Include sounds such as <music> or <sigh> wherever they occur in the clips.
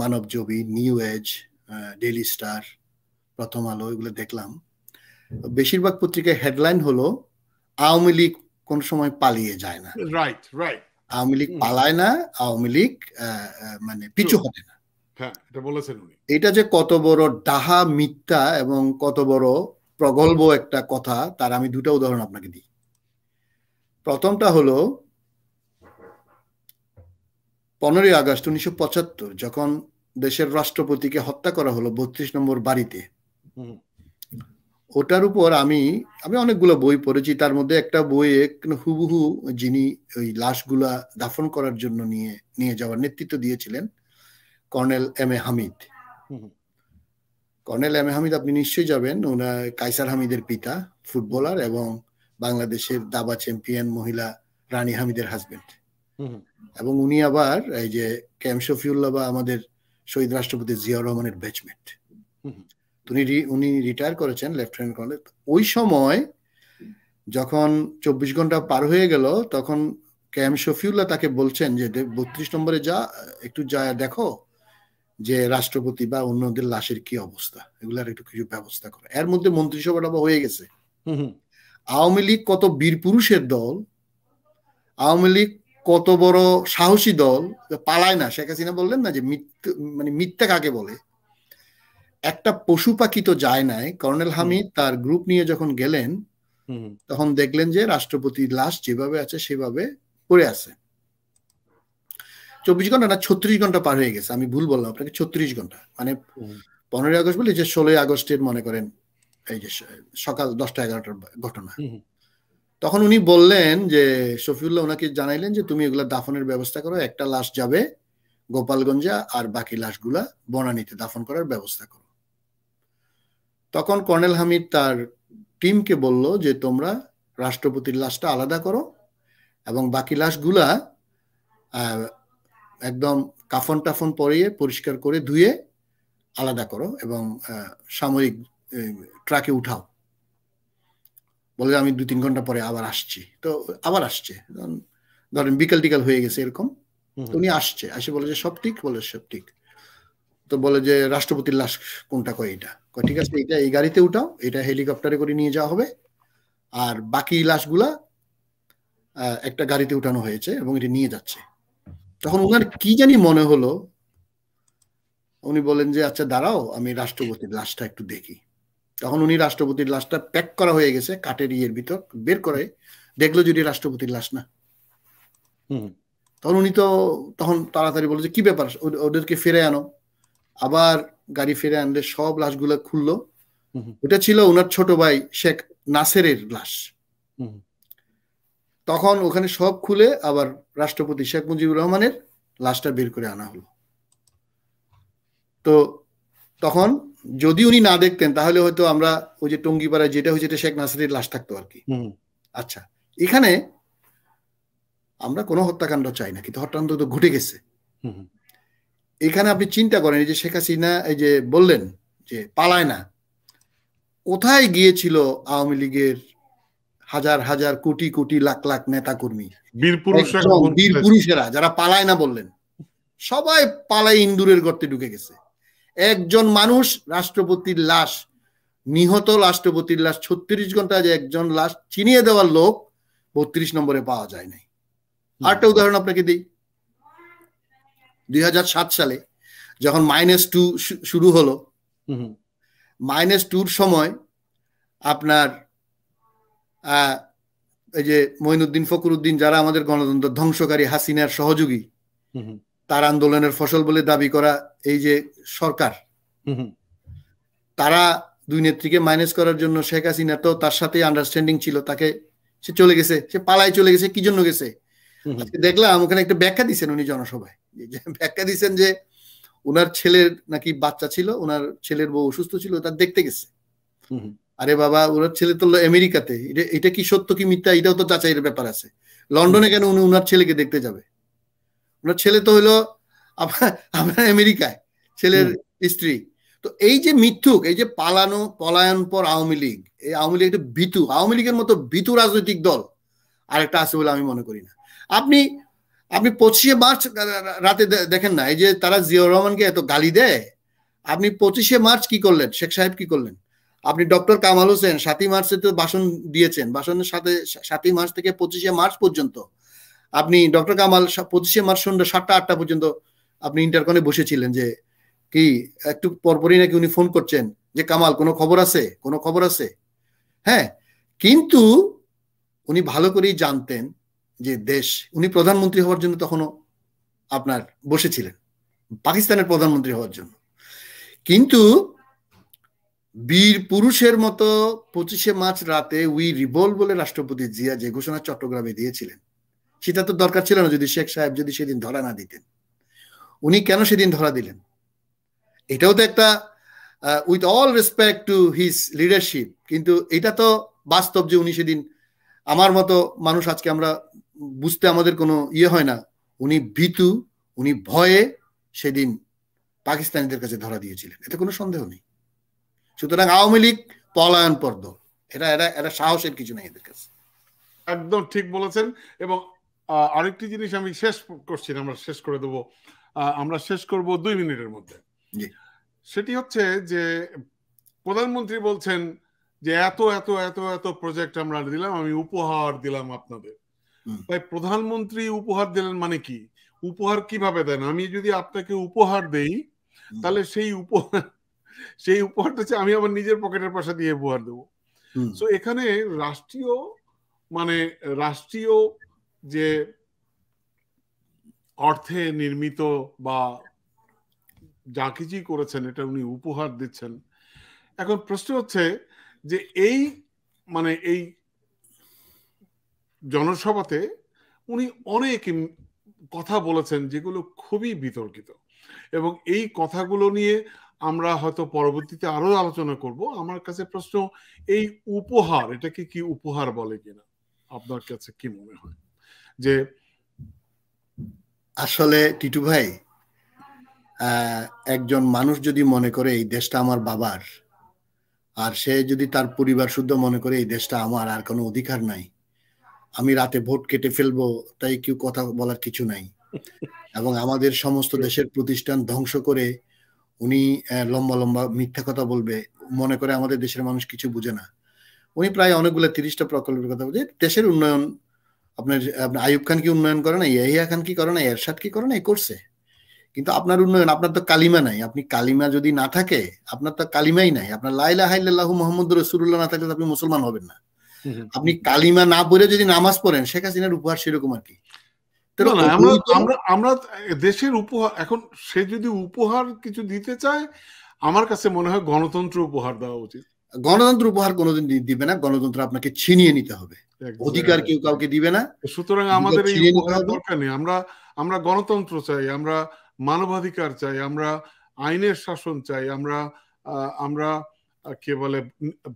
মানব জবি New Age Daily Star Prothom Alo এগুলো দেখলাম। বেশিরভাগ পত্রিকায় হেডলাইন হলো আওয়ামী লীগ কোন সময় পালিয়ে যায় না। রাইট রাইট আওয়ামী লীগ পালায় না আওয়ামী লীগ মানে পিছু হটে না। হ্যাঁ এটা এটা যে কত বড় ডাহা মিথ্যা এবং কত বড় প্রগল্ভ একটা কথা তার আমি দুটা উদাহরণ আপনাকে দিই। প্রথমটা হলো পনেরোই আগস্ট উনিশশো পঁচাত্তর যখন দেশের রাষ্ট্রপতিকে হত্যা করা হলো বত্রিশ নম্বর বাড়িতে। ওটার উপর আমি আমি অনেকগুলো বই পড়েছি তার মধ্যে একটা বইয়ে হুবহু যিনি ওই লাশগুলা দাফন করার জন্য নিয়ে নিয়ে যাওয়ার নেতৃত্ব দিয়েছিলেন colonel M A Hamid. Colonel M A Hamid আপনি নিশ্চয়ই যাবেন ওনার কাইসার হামিদের পিতা ফুটবলার এবং বাংলাদেশের দাবা চ্যাম্পিয়ন মহিলা রানী হামিদের হাজবেন্ড। এবং উনি আবার এই যে ক্যাম শফিউল্লাহ বা আমাদের শহীদ রাষ্ট্রপতি জিয়াউর রহমানের ব্যাচমেন্ট উনি উনি রিটায়ার করেছেন লেফটেন্যান্ট কর্নেল ওই সময় যখন চব্বিশ ঘণ্টা পার হয়ে গেল তখন ক্যাম শফিউল্লাহ তাকে বলছেন যে বত্রিশ নম্বরে যা একটু যা দেখো যে রাষ্ট্রপতি বা অন্যদের লাশের কি অবস্থা। এগুলার একটু কিছু ব্যবস্থা করে। এর মধ্যে মন্ত্রিসভাটা হয়ে গেছে। আওয়ামী লীগ কত বীর পুরুষের দল আওয়ামী লীগ কত বড় সাহসী দল পালায় না। শেখ হাসিনা বললেন না যে মানে মিথ্যা কাকে বলে? একটা পশু পাখি তো যায় নাই। কর্নেল হামিদ তার গ্রুপ নিয়ে যখন গেলেন তখন দেখলেন যে রাষ্ট্রপতির লাশ যেভাবে আছে সেভাবে পড়ে আছে। চব্বিশ ঘণ্টা না ছত্রিশ ঘণ্টা পার হয়ে গেছে। আমি ভুল বললাম আপনাকে ছত্রিশ ঘণ্টা। মানে পনেরোই আগস্ট বলে যে ষোলোই আগস্টের মনে করেন এই যে সকাল দশটা এগারোটার ঘটনা। তখন উনি বললেন যে, শফিউল্লাহ ওনাকে জানাইলেন যে, তুমি এগুলা দাফনের ব্যবস্থা করো, একটা লাশ যাবে গোপালগঞ্জে আর বাকি লাশগুলা বনানীতে দাফন করার ব্যবস্থা করো। তখন কর্নেল হামিদ তার টিমকে বলল যে, তোমরা রাষ্ট্রপতির লাশটা আলাদা করো এবং বাকি লাশগুলা একদম কাফন টাফন পরিয়ে পরিষ্কার করে ধুয়ে আলাদা করো এবং সাময়িক ট্রাকে উঠাও। বলে আমি দু তিন ঘণ্টা পরে আবার আসছি। তো আবার আসছে। ধরেন বিকাল টিকাল হয়ে গেছে এরকম। উনি আসছে। আসে বলে যে সব ঠিক? বলে সব ঠিক। তো বলে যে রাষ্ট্রপতির লাশ কোনটা? কয় এটা কয় ঠিক আছে এটা এই গাড়িতে উঠাও এটা হেলিকপ্টারে করে নিয়ে যাওয়া হবে। আর বাকি লাশগুলা একটা গাড়িতে উঠানো হয়েছে এবং এটা নিয়ে যাচ্ছে। তখন ওনার কি জানি মনে হলো। উনি বলেন যে আচ্ছা দাঁড়াও আমি রাষ্ট্রপতির লাশটা একটু দেখি। তখন উনি রাষ্ট্রপতির লাশটা প্যাক করা হয়ে গেছে কাঠের ইয়ের ভিতর বের করে দেখল যদি রাষ্ট্রপতির লাশ না। তখন উনি তো তখন তাড়াতাড়ি বলে যে কি ব্যাপার? ওদেরকে ফিরে আনো। আবার গাড়ি ফিরে আনলে সব লাশগুলো খুললো। ওটা ছিল ওনার ছোট ভাই শেখ নাসেরের লাশ। তখন ওখানে সব খুলে আবার রাষ্ট্রপতি শেখ মুজিবুর রহমানের লাশটা বের করে আনা হলো। তো তখন যদি উনি না দেখতেন তাহলে হয়তো আমরা ওই যে টঙ্গিপাড়ায় যেটা হয়েছে এটা শেখ নাসিরের লাশ থাকতো আর কি। আচ্ছা এখানে আমরা কোনো হত্যাকাণ্ড চাই না কিন্তু হত্যাকাণ্ড তো ঘটে গেছে। এখানে আপনি চিন্তা করেন এই যে শেখ হাসিনা এই যে বললেন যে পালায় না কোথায় গিয়েছিল আওয়ামী লীগের হাজার হাজার কোটি কোটি লাখ লাখ নেতা কর্মী বীর পুরুষেরা যারা পালায় না বললেন সবাই পালায় ইন্দুরের গর্তে ঢুকে গেছে। একজন মানুষ রাষ্ট্রপতির লাশ নিহত রাষ্ট্রপতির লাশ ছত্রিশ ঘণ্টা যে একজন লাশ চিনিয়ে দেওয়ার লোক বত্রিশ নম্বরে পাওয়া যায় নাই। আরেকটা উদাহরণ আপনাকে দিই। দুই হাজার সাত সালে যখন মাইনাস টু শুরু হলো মাইনাস টুর সময় আপনার এই যে মঈনুদ্দিন ফকরুদ্দিন যারা আমাদের গণতন্ত্র ধ্বংসকারী হাসিনার সহযোগী তার আন্দোলনের ফসল বলে দাবি করা এই যে সরকার তারা দুই নেত্রীকে মাইনাস করার জন্য শেখ হাসিনা তো তার সাথে আন্ডারস্ট্যান্ডিং ছিল তাকে সে চলে গেছে সে পালায় চলে গেছে কি জন্য গেছে? দেখলাম ওখানে একটা ব্যাখ্যা দিচ্ছেন উনি জনসভায় ব্যাখ্যা দিচ্ছেন যে ওনার ছেলের নাকি বাচ্চা ছিল ওনার ছেলের বউ অসুস্থ ছিল তার দেখতে গেছে। আরে বাবা ওনার ছেলে তো আমেরিকাতে এটা কি সত্য কি মিথ্যা এটাও তো যাচাইয়ের ব্যাপার আছে। লন্ডনে কেন উনি ওনার ছেলেকে দেখতে যাবে? ওনার ছেলে তো হইল আপনার আমেরিকায় ছেলের স্ত্রী। তো এই যে মিথ্যুক এই যে পালানো পলায়ন পর আওয়ামী লীগ এই আওয়ামী লীগ একটা ভীতু আওয়ামী লীগের মতো ভীতু রাজনৈতিক দল আরেকটা আছে বলে আমি মনে করি না। আপনি আপনি পঁচিশে মার্চ রাতে দেখেন না এই যে তারা জিয়াউর রহমানকে এত গালি দেয় আপনি পঁচিশে মার্চ কি করলেন? শেখ সাহেব কি করলেন? আপনি ডক্টর কামাল হোসেন সাতই মার্চে তো ভাষণ দিয়েছেন ভাষণের সাথে সাতই মার্চ থেকে পঁচিশে মার্চ পর্যন্ত। আপনি ডক্টর কামাল পঁচিশে মার্চ সন্ধ্যা সাতটা, আটটা পর্যন্ত আপনি ইন্টারকনে বসেছিলেন যে, কি, একটু পরপরই নাকি উনি ফোন করছেন যে, কামাল, কোনো খবর আছে? কোনো খবর আছে? হ্যাঁ কিন্তু উনি ভালো করেই জানতেন যে দেশ, উনি প্রধানমন্ত্রী হওয়ার জন্য তখনও আপনার বসেছিলেন, পাকিস্তানের প্রধানমন্ত্রী হওয়ার জন্য। কিন্তু বীর পুরুষের মতো পঁচিশে মার্চ রাতে উই রিভল বলে রাষ্ট্রপতি জিয়া যে ঘোষণা চট্টগ্রামে দিয়েছিলেন সেটা তো দরকার ছিল না যদি শেখ সাহেব যদি সেদিন ধরা না দিতেন। উনি কেন সেদিন ধরা দিলেন? এটাও তো একটা with all respect to his leadership কিন্তু এটা তো বাস্তব যে উনি সেদিন, আমার মতো মানুষ আজকে আমরা বুঝতে আমাদের কোনো ইয়ে হয় না। উনি ভীতু, উনি ভয়ে সেদিন পাকিস্তানিদের কাছে ধরা দিয়েছিলেন। এতে কোনো সন্দেহ নেই। সুতরাং আওয়ামী লীগ পলায়ন পর্দ। এটা এটা এটা সাহসের কিছু নেই এদের কাছে। একদম ঠিক বলেছেন এবং আরেকটি জিনিস আমি শেষ করছি আমরা শেষ করে দেবো। আমরা শেষ করব দুই মিনিটের মধ্যে। সেটি হচ্ছে যে প্রধানমন্ত্রী বলছেন যে এত এত এত এত প্রজেক্ট আমরা দিলাম আমি উপহার দিলাম আপনাদের। তাই প্রধানমন্ত্রী উপহার দিলেন মানে কি? উপহার কীভাবে দেন? আমি যদি আপনাকে উপহার দেই তাহলে সেই উপহার সেই উপহারটা হচ্ছে আমি আমার নিজের পকেটের পয়সা দিয়ে উপহার দেবো। তো এখানে রাষ্ট্রীয় মানে রাষ্ট্রীয় যে অর্থে নির্মিত বা যা কিছুই করেছেন, এটা উনি উপহার দিচ্ছেন। এখন প্রশ্ন হচ্ছে যে এই মানে এই জনসভাতে উনি অনেক কথা বলেছেন যেগুলো খুবই বিতর্কিত। এবং এই কথাগুলো নিয়ে আমরা হয়তো পরবর্তীতে আরও আলোচনা করব। আমার কাছে প্রশ্ন, এই উপহার, এটাকে কি উপহার বলে কিনা? আপনার কাছে কি মনে হয়? যে আসলে টিটু ভাই একজন মানুষ যদি মনে করে এই দেশটা আমার বাবার আর সে যদি তার পরিবার শুদ্ধ মনে করে এই দেশটা আমার আর কোনো অধিকার নাই আমি রাতে ভোট কেটে ফেলব তাই কেউ কথা বলার কিছু নাই। এবং আমাদের সমস্ত <laughs> দেশের প্রতিষ্ঠান ধ্বংস করে উনি লম্বা লম্বা মিথ্যা কথা বলবে মনে করে আমাদের দেশের মানুষ কিছু বুঝে না। উনি প্রায় অনেকগুলো তিরিশটা প্রকল্পের কথা বলছে। দেশের উন্নয়ন আপনার আপনার আয়ুব খান কি উন্নয়ন করে না ইয়াহিয়া খান কি করে না এরশাদ কি করে না করছে। কিন্তু আপনার উন্নয়ন আপনার তো কালিমা নাই। আপনি কালিমা যদি না থাকে আপনার তো কালিমাই নাই। আপনার লাইলা হাইল্লাহ মোহাম্মদ রসুল্লাহ না থাকলে আপনি মুসলমান হবেন না। আপনি কালিমা না পড়ে যদি নামাজ পড়েন শেখ হাসিনার উপহার সেরকম আর কি। আমরা আমরা দেশের উপহার এখন সে যদি উপহার কিছু দিতে চায় আমার কাছে মনে হয় গণতন্ত্র উপহার দেওয়া উচিত। গণতন্ত্র উপহার কোনোদিন দিবে না। গণতন্ত্র আপনাকে ছিনিয়ে নিতে হবে। অধিকার কেউ কাউকে দিবে না। সুতরাং আমাদের এই দরকার নেই। আমরা আমরা গণতন্ত্র চাই আমরা মানবাধিকার চাই আমরা আইনের শাসন চাই আমরা আমরা কে বলে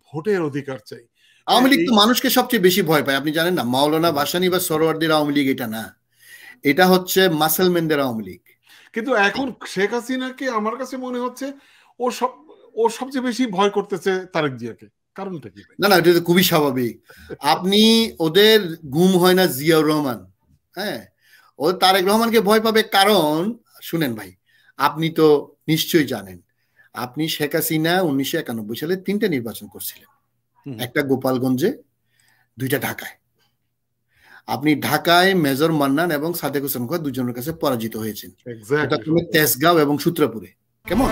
ভোটের অধিকার চাই। আওয়ামী লীগ তো মানুষকে সবচেয়ে বেশি ভয় পায়। আপনি জানেন না মাওলানা ভাসানি বা সরোয়ারদের আওয়ামী লীগ এটা না। এটা হচ্ছে মাসেলমেনদের আওয়ামী লীগ। কিন্তু এখন শেখ হাসিনাকে আমার কাছে মনে হচ্ছে ও সব ও সবচেয়ে বেশি ভয় করতেছে তারেক জিয়াকে। কারণটা কি না না এটা খুবই স্বাভাবিক। আপনি ওদের গুম হয় না জিয়াউর রহমান হ্যাঁ? ও তারেক রহমানকে ভয় পাবে কারণ শুনেন ভাই আপনি তো নিশ্চয়ই জানেন আপনি শেখ হাসিনা উনিশশো একানব্বই সালে তিনটা নির্বাচন করছিলেন। একটা গোপালগঞ্জে দুইটা ঢাকায়। আপনি ঢাকায় মেজর মান্নান এবং সাদেক হোসেন দুজনের কাছে পরাজিত হয়েছেন। তেজগাঁও এবং সূত্রপুরে কেমন?